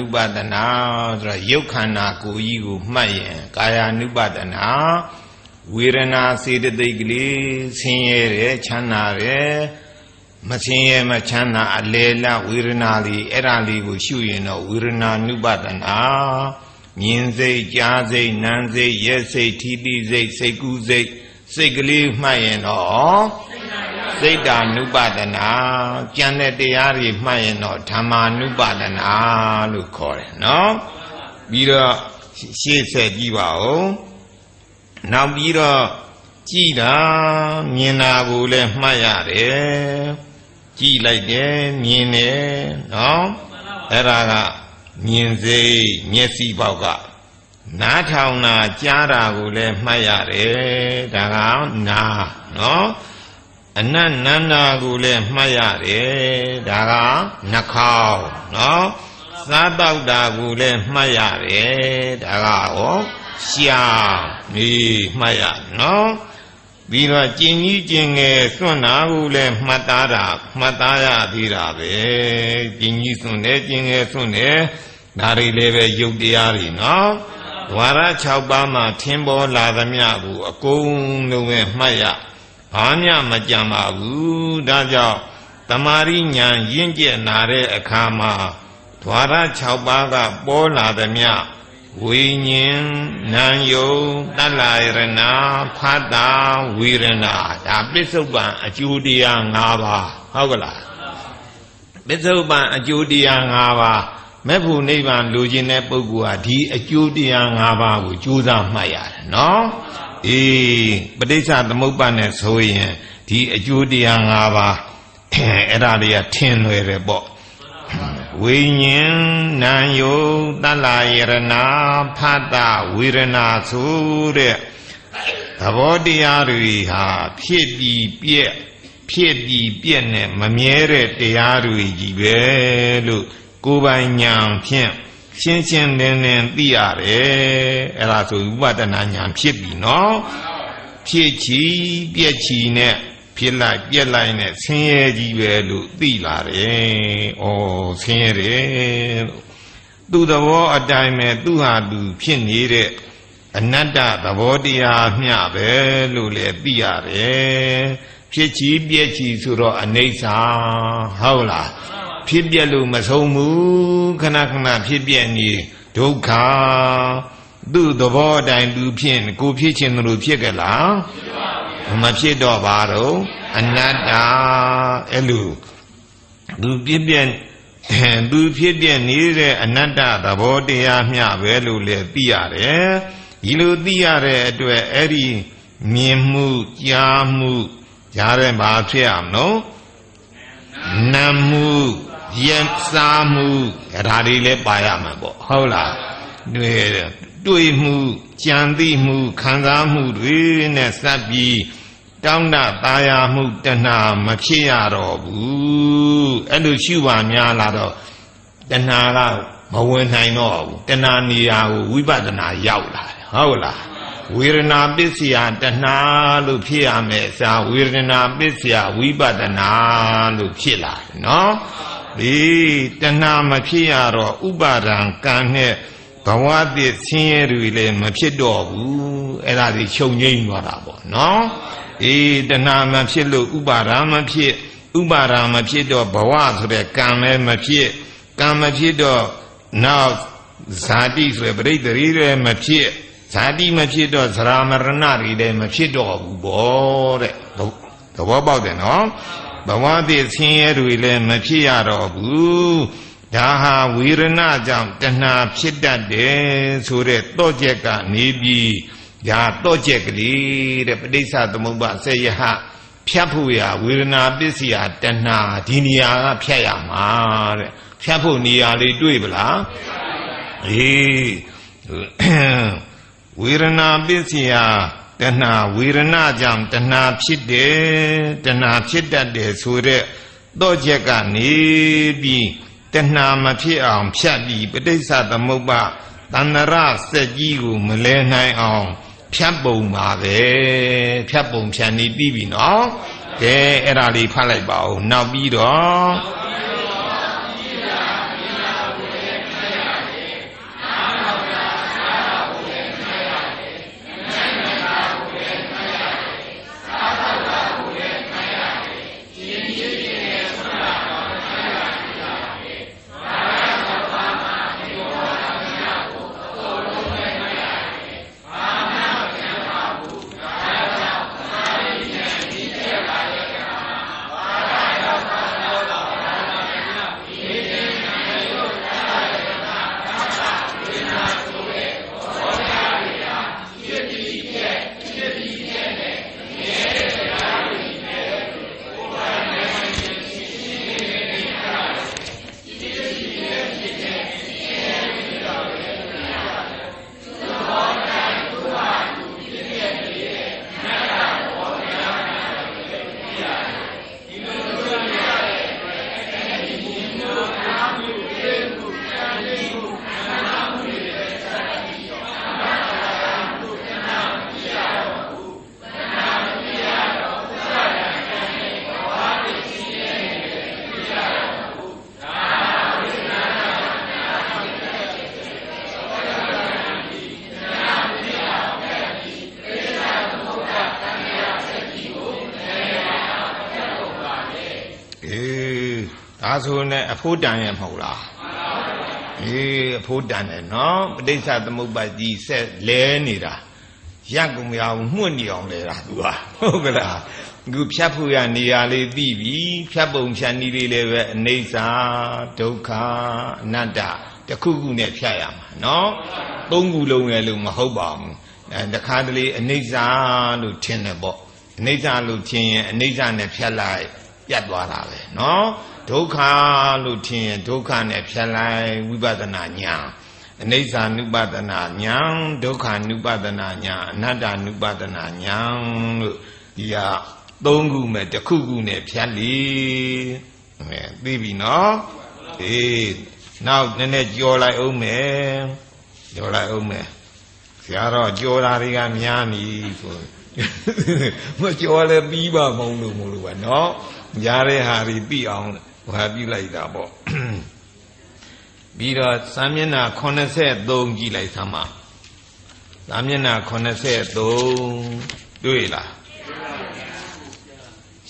နုပါဒနာဆိုတော့ရုပ်ခန္ဓာကိုယ်ကြီးကိုမှတ်ရင်ကာယ ानु ပါဒနာဝေဒနာစေတသိက်ကလေးဆင်းရဲတယ်ချမ်းသာတယ်မဆင်းရဲမချမ်းသာအလေလဝေဒနာလေးအဲ့ဒါလေးကိုရှုရင်တော့ဝေဒနာနုပါဒနာမြင်စိတ်ကြားစိတ်နံစိတ်ရဲ့စိတ်ထီတိစိတ်စိတ်ကူးစိတ်စိတ်ကလေးမှတ်ရင်တော့ စိတ်ဓာနုပါဒနာကြံတဲ့တရားတွေမှတ်ရင်တော့ဓမ္မာနုပါဒနာလို့ခေါ်တယ်နော်ပြီးတော့ရှေ့ဆက်ကြည့်ပါဦးနောက်ပြီးတော့ကြည်တာမြင်တာကိုလည်းမှတ်ရတယ်ကြည်လိုက်တယ်မြင်တယ်နော်အဲ့ဒါကမြင်စိတ်မျက်စိပေါက်ကနားထောင်တာကြားတာကိုလည်းမှတ်ရတယ်ဒါကနာနော် အနတ်နန္နာကိုလည်းမှတ်ရတယ်ဒါကနှာခေါင်းနော်စားတော့တာကိုလည်းမှတ်ရတယ်ဒါကရောရှာမေးမှတ်ရနော်ပြီးတော့ကျင်ကြီးကျင်ငယ်စွန့်နာကိုလည်းမှတ်သားတာမှတ်သားရသေးတာပဲကျင်ကြီးစွန့်တယ်ကျင်ငယ်စွန့်တယ်ဒါတွေလည်းပဲယုတ်တရားတွေနော်ဝါရ6ပါးမှာထင်ပေါ်လာသမျှကိုအကုန်လုံးပဲမှတ်ရ ဘာမှမကြံပါဘူးဒါကြောင့်တမာရိညာရင့်ကျက်နာတဲ့အခါမှာဓဝရ6ပါးကပေါ်လာသမျှဝိညာဉ်နာယုတတ္လာယရဏဖတ်တာဝေရဏဒါပစ္စုပန်အကျိုးတရား၅ပါးဟုတ်ကလားပစ္စုပန်အကျိုးတရား၅ပါးမဲ့ဖို့နိဗ္ဗာန်လိုချင်တဲ့ပုဂ္ဂိုလ်ဟာဒီအကျိုးတရား၅ပါးကိုကြိုးစားမှတ်ရတယ်နော် အေးပဋိစ္စသမုပ္ပါနဲ့ဆိုရင်ဒီအကျိုးတရား၅ပါးအဲ့ဒါတွေကထင်လွယ်တယ်ပေါ့ဝိညာဉ်နာယုတတ္လာယရဏဖတ်တာဝေရဏဆိုတဲ့သဘောတရားတွေဟာဖြစ်ပြီးပြက်ဖြစ်ပြီးပြက်နဲ့မမြဲတဲ့တရားတွေကြီးပဲလို့ကိုယ်ပိုင်ညာဖြင့် ရှင်းရှင်းလင်းလင်းသိရတယ်အဲ့ဒါဆိုဥပဒနာညာဖြစ်ပြီနော်ဖြစ်ချီပြက်ချီနဲ့ဖြစ်လိုက်ပြက်လိုက်နဲ့ဆင်းရဲကြီးပဲလို့သိလာတယ်။ဩဆင်းရဲတယ်လို့သူသဘောအတိုင်းပဲသူဟာသူဖြစ်နေတဲ့အနတ္တသဘောတရားမျှပဲလို့လည်းသိရတယ်။ဖြစ်ချီပြက်ချီဆိုတော့အနိစ္စဟုတ်လား။ ဖြစ်ပြက်လို့မဆုံးဘူးခဏခဏဖြစ်ပြက်နေဒုက္ခသူ့သဘောအတိုင်းသူဖြစ်ကိုဖြစ်ခြင်းလို့ဖြစ်ကြလားဖြစ်ပါမဖြစ်တော့ပါတော့အနတ္တအဲ့လိုသူပြည့်ပြည့်သူဖြစ်ပြနေတဲ့အနတ္တသဘောတရားမျှပဲလို့လည်းသိရတယ်ဒီလိုသိရတဲ့အတွက်အဲ့ဒီမြင်မှုကြားမှုကြားတဲ့ဘာဖြစ်အောင်နော်နာမှု ယက်စားမှုဒါတွေလည်းပါရမှာပေါ့ဟုတ်လားတွေ့တွေ့မှုကြံသိမှုခံစားမှုတွေနဲ့စပ်ပြီးတောင်းတသားရမှုတဏှာမဖြစ်ရတော့ဘူးအဲ့လိုရှုပါများလာတော့တဏှာကမဝင်နိုင်တော့ဘူးတဏှာနေရာကိုဝိပဿနာရောက်လာတယ်ဟုတ်လားဝေဒနာပစ္စယတဏှာလို့ဖြစ်ရမယ်အစားဝေဒနာပစ္စယဝိပဿနာလို့ဖြစ်လာတယ်နော် ဒီတဏှာမဖြစ်ရတော့ဥပါဒံကံနဲ့ဘဝတည်ဆင်းရဲတွေလည်းမဖြစ်တော့ဘူးအဲ့ဒါကြီးချုပ်ငိမ့်သွားတာပေါ့နော်အေးတဏှာမဖြစ်လို့ဥပါဒာမဖြစ်ဥပါဒာမဖြစ်တော့ဘဝဆိုတဲ့ကံလည်းမဖြစ်ကံမဖြစ်တော့နောက်ဇာတိဆိုတဲ့ပရိသေရီလည်းမဖြစ်ဇာတိမဖြစ်တော့ဇရာမရဏတွေလည်းမဖြစ်တော့ဘူးပေါ့တဲ့သဘောပေါက်တယ်နော် ဘဝတည်ဆင်းရဲတွေလည်းမဖြစ်ရတော့ဘူးဒါဟာဝေရဏကြောင့်တဏှာဖြစ်တတ်တယ်ဆိုတဲ့တော့ချက်ကနေပြီးဒါတော့ချက်ကလေးတဲ့ပဋိစ္စသမုပ္ပါစေယဟဖြတ်ဖို့ရဝေဒနာပစ္စယတဏှာဒီနေရာကဖြတ်ရမှာတဲ့ဖြတ်ဖို့နေရာလေးတွေ့ပလားအေးဝေဒနာပစ္စယ တဏှာဝေဒနာကြောင့်တဏှာဖြစ်တယ်တဏှာဖြစ်တတ်တယ်ဆိုတဲ့တော့ချက်ကနေပြီးတဏှာမဖြစ်အောင် ဖြတ်ပြီးပဋိစ္စသမုပ္ပါတန္တရစက်ကြီးကိုမလဲနိုင်အောင် ဖြတ်ပုံပါပဲဖြတ်ပုံဖြတ်နေပြီးပြီနော်ကဲအဲ့ဒါလေးဖတ်လိုက်ပါဦးနောက်ပြီးတော့ အဖို့တန်ရဲ့မဟုတ်လားအေးအဖို့တန်တယ်နော်ပဋိစ္စသမုပ္ပါဒ်ဆက်လဲနေတာရက်ကုန်မရဘူးမှု့နေအောင်လဲတာသူကဟုတ်ကလားအခုဖြတ်ဖို့ရနေရာလေးသိပြီဖြတ်ပုံဖြတ်နည်းလေးလည်းပဲအနေစာဒုက္ခအနတ္တတခုခုနဲ့ဖြတ်ရမှာနော်သုံးခုလုံးလည်းလို့မဟုတ်ပါဘူးအဲတခါတလေအနေစာလို့ထင်တယ်ပေါ့အနေစာလို့ထင်ရင်အနေစာနဲ့ဖြတ်လိုက်ပြတ်သွားတာပဲနော် ဒုက္ခလို့ထင်ရင်ဒုက္ခနဲ့ဖြတ်လိုက်ဝိပဿနာဉာဏ်အနိစ္စ ानु ပဒနာဉာဏ်ဒုက္ခ ानु ပဒနာဉာဏ်အနတ္တ ानु ပဒနာဉာဏ်လို့ဒီဟာသုံးခုမဲ့တစ်ခုခုနဲ့ဖြတ်လေအဲသိပြီနော်အေးနောက်နည်းနည်းကြော်လိုက်အောင်မယ်ကြော်လိုက်အောင်မယ်ဆရာတော်ကြော်တာတွေကများပြီဆိုမကြော်လည်းပြီးပါမုံလို့မလို့ပါနော်ကြားတဲ့ဟာတွေပြီးအောင် ဟောပြလိုက်တာပေါ့ပြီးတော့စာမျက်နှာ83ကြည့်လိုက်သမှာစာမျက်နှာ83တွေ့လား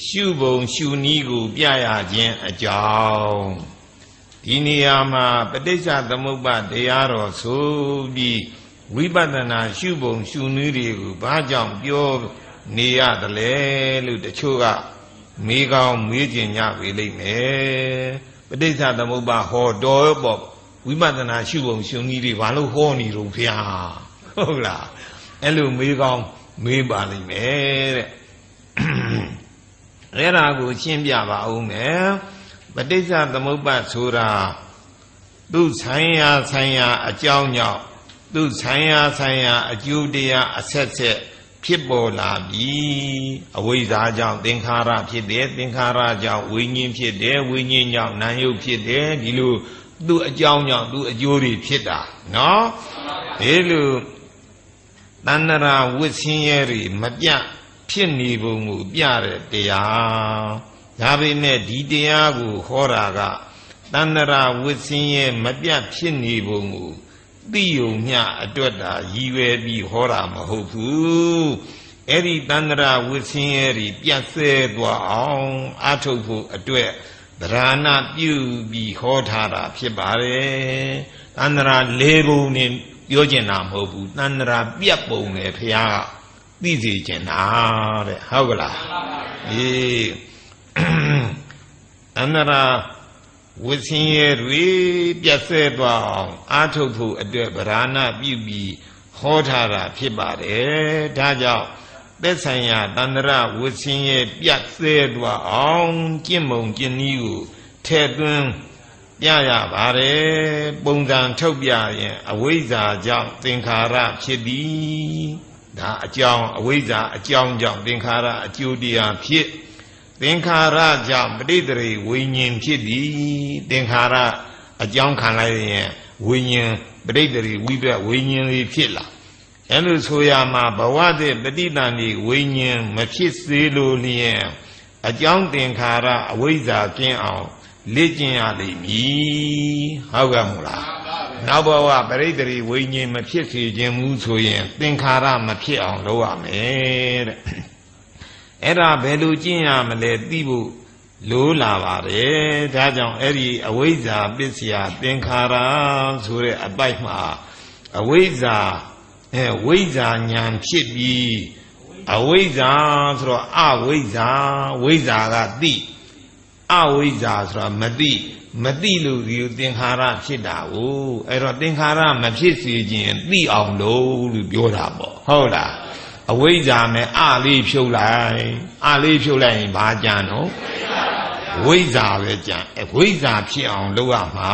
ရှုပုံရှုနည်းကို ပြရခြင်းအကြောင်းဒီနေရာမှာပဋိစ္စသမုပ္ပါတရားတော်ဆိုပြီးဝိပဿနာရှုပုံရှုနည်းတွေကိုဘာကြောင့်ပြောနေရသလဲလို့တချို့က မေးကောင်းမေးကျင်ကြပေလိမ့်မယ်ပဋိစ္စသမုပ္ပါဟောတော်ပေါ့ဝိပဿနာရှုပုံရှုနည်းတွေဘာလို့ဟောနေတော့ဖျားဟုတ်လားအဲ့လိုမေးကောင်းမေးပါလိမ့်မယ်တဲ့အဲ့ဒါကိုရှင်းပြပါဦးမယ်ပဋိစ္စသမုပ္ပါဆိုတာသူဆိုင်ရာဆိုင်ရာအကြောင်းကြောင့်သူဆိုင်ရာဆိုင်ရာအကျိုးတရားအဆက်ဆက် ဖြစ်ပေါ်လာပြီအဝိဇ္ဇာကြောင့်သင်္ခါရဖြစ်တယ်သင်္ခါရကြောင့်ဝိညာဉ်ဖြစ်တယ်ဝိညာဉ်ကြောင့်နာယုတ်ဖြစ်တယ်ဒီလိုသူ့အကြောင်းကြောင့်သူ့အကျိုးတွေဖြစ်တာနော်ဒီလိုတဏ္ဍရာဝိဆင်းရဲတွေမပြတ်ဖြစ်နေပုံကိုပြတဲ့တရားဒါပေမဲ့ဒီတရားကိုဟောတာကတဏ္ဍရာဝိဆင်းရဲမပြတ်ဖြစ်နေပုံကို သိယုံမျှအတွက်တာရည်ရွယ်ပြီးဟောတာမဟုတ်ဘူးအဲ့ဒီတန္တရာဝိဆင်းရဲတွေပြတ်ဆဲသွားအောင်အထုတ်ဖို့အတွက်သရဏပြုပြီးဟောထားတာဖြစ်ပါတယ်တန္တရာ၄ဘုံနဲ့ပြောကျင်တာမဟုတ်ဘူးတန္တရာပြတ်ပုံလေဖះသိစေကျင်တာတဲ့ဟုတ်ကလားအေးတန္တရာ ဝဆင်းရဲတွေပြတ်ဆဲသွားအောင်အာထုတ်ဖို့အတွက်ဗราဏပြုပြီးဟောထားတာဖြစ်ပါတယ်ဒါကြောင့်သက်ဆိုင်ရာတန္တရဝဆင်းရဲပြတ်ဆဲသွားအောင်ကျင့်မုံကျင့်နည်းကိုထဲ့သွင်းပြရပါတယ်ပုံစံထုတ်ပြရင်အဝိဇ္ဇာကြောင့်သင်္ခါရဖြစ်သည်ဒါအကြောင်းအဝိဇ္ဇာအကြောင်းကြောင့်သင်္ခါရအကျိုးတရားဖြစ် သင်္ခါရကြောင့်ပဋိသရေဝိညာဉ်ဖြစ်သည်သင်္ခါရအကြောင်းခံလိုက်ရင်ဝိညာဉ်ပဋိသရေဝိပဝိညာဉ်လေးဖြစ်လာအဲလိုဆိုရမှာဘဝတည်းပဋိသန္ဓေဝိညာဉ်မဖြစ်စေလိုလျင်အကြောင်းသင်္ခါရအဝိဇ္ဇာကျင်းအောင်လေ့ကျင့်ရလိမ့်မည်ဟုတ်ကဲ့မို့လားနောက်ဘဝပရိသေဝိညာဉ်မဖြစ်စေခြင်းမူဆိုရင်သင်္ခါရမဖြစ်အောင်လုပ်ရမယ်တဲ့ အဲ့ဒါဘယ်လိုကျင့်ရမလဲသိဖို့လိုးလာပါတယ်ဒါကြောင့်အဲ့ဒီအဝိဇ္ဇာပစ္စယသင်္ခါရဆိုတဲ့အပိုက်မှာအဝိဇ္ဇာအဲဝိဇ္ဇာဉာဏ်ဖြစ်ပြီးအဝိဇ္ဇာဆိုတော့အဝိဇ္ဇာဝိဇ္ဇာကသိအဝိဇ္ဇာဆိုတာမသိမသိလို့ဒီသင်္ခါရဖြစ်တာကိုအဲ့တော့သင်္ခါရမဖြစ်စေခြင်းသိအောင်လို့လို့ပြောတာပေါ့ဟုတ်လား အဝိဇ္ဇာနဲ့အလေးဖြုတ်လိုက်အလေးဖြုတ်လိုက်ရင်ဘာကြံတော့ဝိဇ္ဇာပဲကြံအဝိဇ္ဇာဖြစ်အောင်လုပ်ရမှာ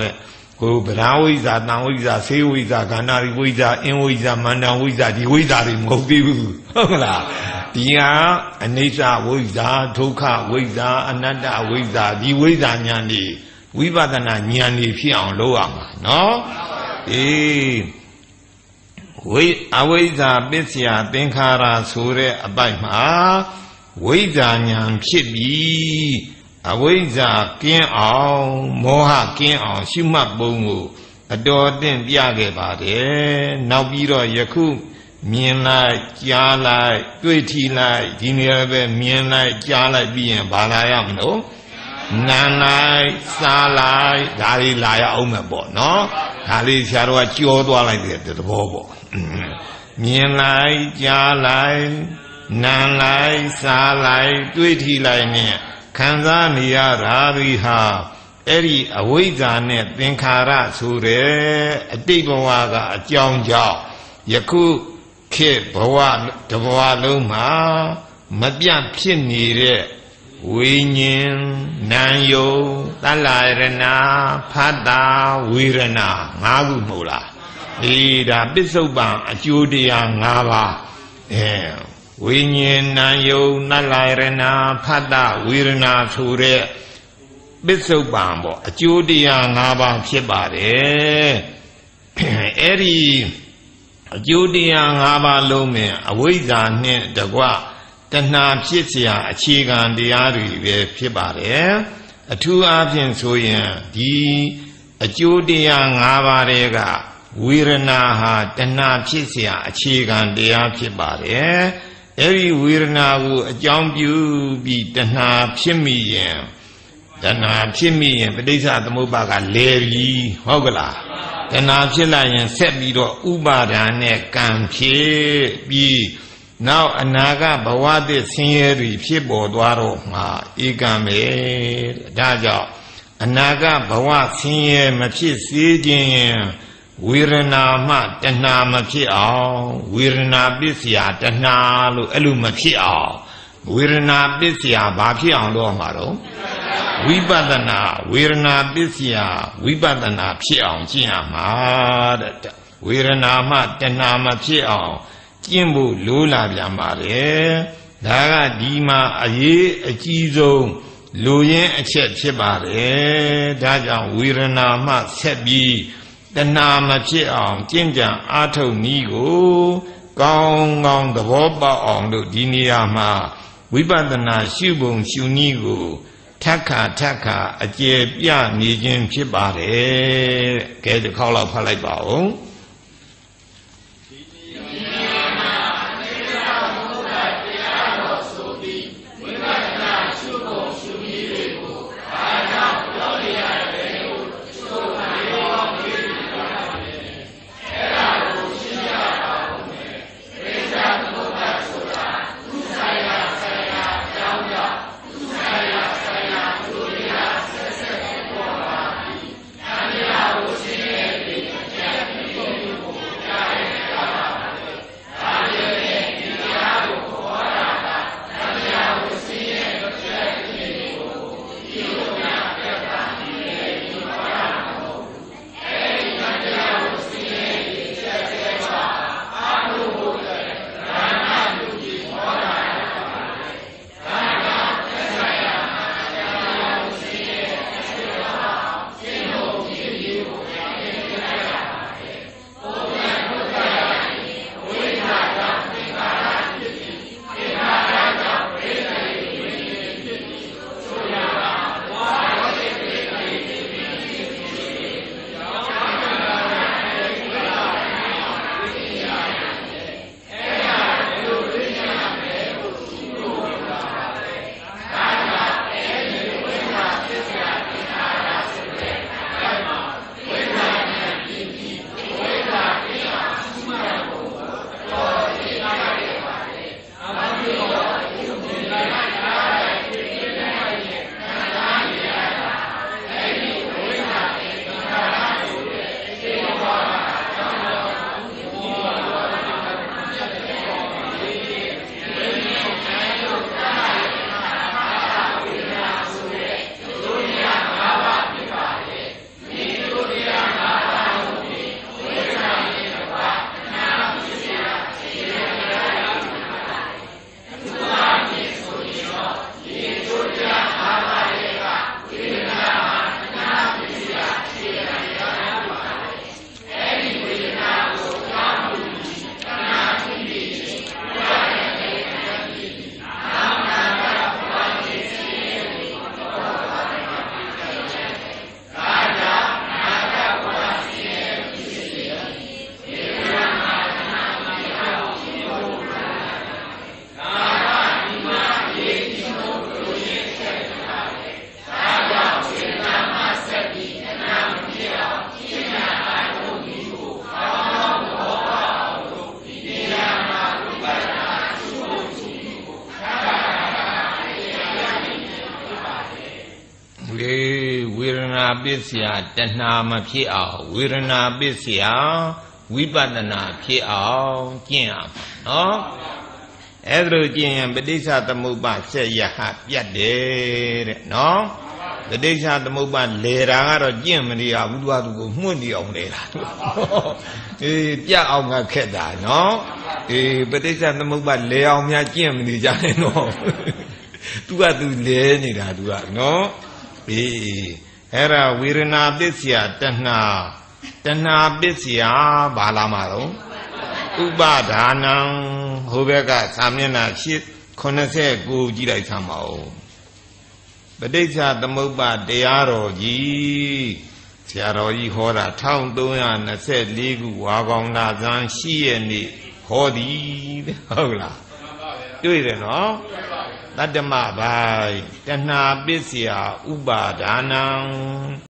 တဲ့ကိုဗရာဝိဇ္ဇာတန်ဝိဇ္ဇာဆေးဝိဇ္ဇာခန္ဓာရိဝိဇ္ဇာအင်းဝိဇ္ဇာမန္တန်ဝိဇ္ဇာဒီဝိဇ္ဇာတွေမဟုတ်သေးဘူးဟုတ်လားဒီဟာအနိစ္စဝိဇ္ဇာဒုက္ခဝိဇ္ဇာအနတ္တဝိဇ္ဇာဒီဝိဇ္ဇာဉာဏ်ဒီဝိပဿနာဉာဏ်ဒီဖြစ်အောင်လုပ်ရမှာနော်အေး ဝိအဝိဇ္ဇာပစ္စယသင်္ခါရဆိုတဲ့အပိုက်မှာဝိဇ္ဇာဉာဏ်ဖြစ်ပြီးအဝိဇ္ဇာကင်းအောင်မောဟကင်းအောင်ရှုမှတ်ပုံကိုအတော်တင့်ပြခဲ့ပါတယ်နောက်ပြီးတော့ယခုမြင်လိုက်ကြားလိုက်တွေ့ထီလိုက်ဒီနေရာပဲမြင်လိုက်ကြားလိုက်ပြီးရင်ဘာလာရမလို့နံလိုက်စားလိုက်ဒါလေးလာရအောင်မယ်ပေါ့နော်ဒါလေးဆရာတော်ကကြောသွားလိုက်တဲ့သဘောပေါ့ မြင်လိုက်ကြားလိုက်နံလိုက်စားလိုက်တွေးထီလိုက်နဲ့ခံစားနေရတာဒီဟာအဲ့ဒီအဝိဇ္ဇာနဲ့သင်္ခါရဆိုတဲ့အတိတ်ဘဝကအကြောင်းကြောင့်ယခုခေတ်ဘဝတဘဝလုံးမှာမပြတ်ဖြစ်နေတဲ့ဝိညာဉ်နာယုံတလရဏဖတ်တာဝေရဏ၅ခုမဟုတ်လား အေးဒါပစ္စုပန်အကျိုးတရား၅ပါးအဲဝိညာဉ်နာယုံနလရဏဖတ်တာဝေရဏဆိုတဲ့ပစ္စုပန်ပေါ့အကျိုးတရား၅ပါးဖြစ်ပါတယ်အဲ့ဒီအကျိုးတရား၅ပါးလုံးမဲ့အဝိဇ္ဇာနဲ့တကွတဏှာဖြစ်เสียအခြေခံတရားတွေပဲဖြစ်ပါတယ်အထူးအားဖြင့်ဆိုရင်ဒီအကျိုးတရား၅ပါးတွေက ဝေရဏဟာတဏှာဖြစ်เสียအခြေခံတရားဖြစ်ပါတယ်အဲ့ဒီဝေရဏကိုအကြောင်းပြုပြီးတဏှာဖြစ်မိရင်တဏှာဖြစ်မိရင်ပဋိစ္စသမုပ္ပါကလဲပြီဟုတ်ကလားတဏှာဖြစ်လာရင်ဆက်ပြီးတော့ဥပါဒာနဲ့ကံဖြစ်ပြီးနောက်အနာဂတ်ဘဝသစ်ဆင်းရဲတွေဖြစ်ပေါ်သွားတော့မှာဧကံပဲဒါကြောင့်အနာဂတ်ဘဝဆင်းရဲမဖြစ်စေခြင်း ဝေရဏမှတဏှာမဖြစ်အောင်ဝေရဏပစ္စယတဏှာလို့အဲ့လိုမဖြစ်အောင်ဝေရဏပစ္စယဘာဖြစ်အောင်လုပ်မှာတော့ဝိပဿနာဝေရဏပစ္စယဝိပဿနာဖြစ်အောင်ကျင့်ရမှာတဲ့ဝေရဏမှတဏှာမဖြစ်အောင်ကျင့်ဖို့လိုလာပြန်ပါတယ်ဒါကဒီမှာအရေးအကြီးဆုံးလူရင်းအချက်ဖြစ်ပါတယ်ဒါကြောင့်ဝေရဏမှဆက်ပြီး တဏှာမဖြစ်အောင်ကျင့်ကြံအားထုတ်နည်းကိုကောင်းကောင်းသဘောပေါက်အောင်လို့ဒီနေရာမှာဝိပဿနာရှုပုံရှုနည်းကိုထက်ခါထက်ခါအကျေပြနေခြင်းဖြစ်ပါတယ်ကဲတစ်ခေါက်လောက်ဖတ်လိုက်ပါဦး ပစ္စယတဏှာမဖြစ်အောင်ဝေဒနာပစ္စယဝိပဿနာဖြစ်အောင်ကျင့်ရမှာနော်အဲ့ဒါလိုကျင့်ရင်ပဋိစ္စသမုပ္ပါဆက်ရဟပြတ်တယ်တဲ့နော်ပဋိစ္စသမုပ္ပါလေတာကတော့ကျင့်မနေရဘူးသူကသူကိုမှုန့်နေအောင်လေတာအေးပြတ်အောင်ကခက်တာနော်အေးပဋိစ္စသမုပ္ပါလေအောင်များကျင့်မနေကြနဲ့နော်သူကသူလဲနေတာသူကနော်အေး အဲ့ဒါဝေဒနာပစ္စယတဏှာတဏှာပစ္စယဘာလာမှာတော့ဥပါဒါနံဟိုဘက်ကသာမျက်နှာ89ကြည့်လိုက်သမ်းပါဦးပဋိစ္စသမုပ္ပါတရားတော်ကြီးဆရာတော်ကြီးဟောတာ1324ခုဝါကောင်လာဇန်ရှိရဲ့နေ့ဟောသည်တဲ့ဟုတ်လား တွေ့တယ်နော်တတ္တမဘိုင်တဏှာပစ္စယဥပါဒါနံ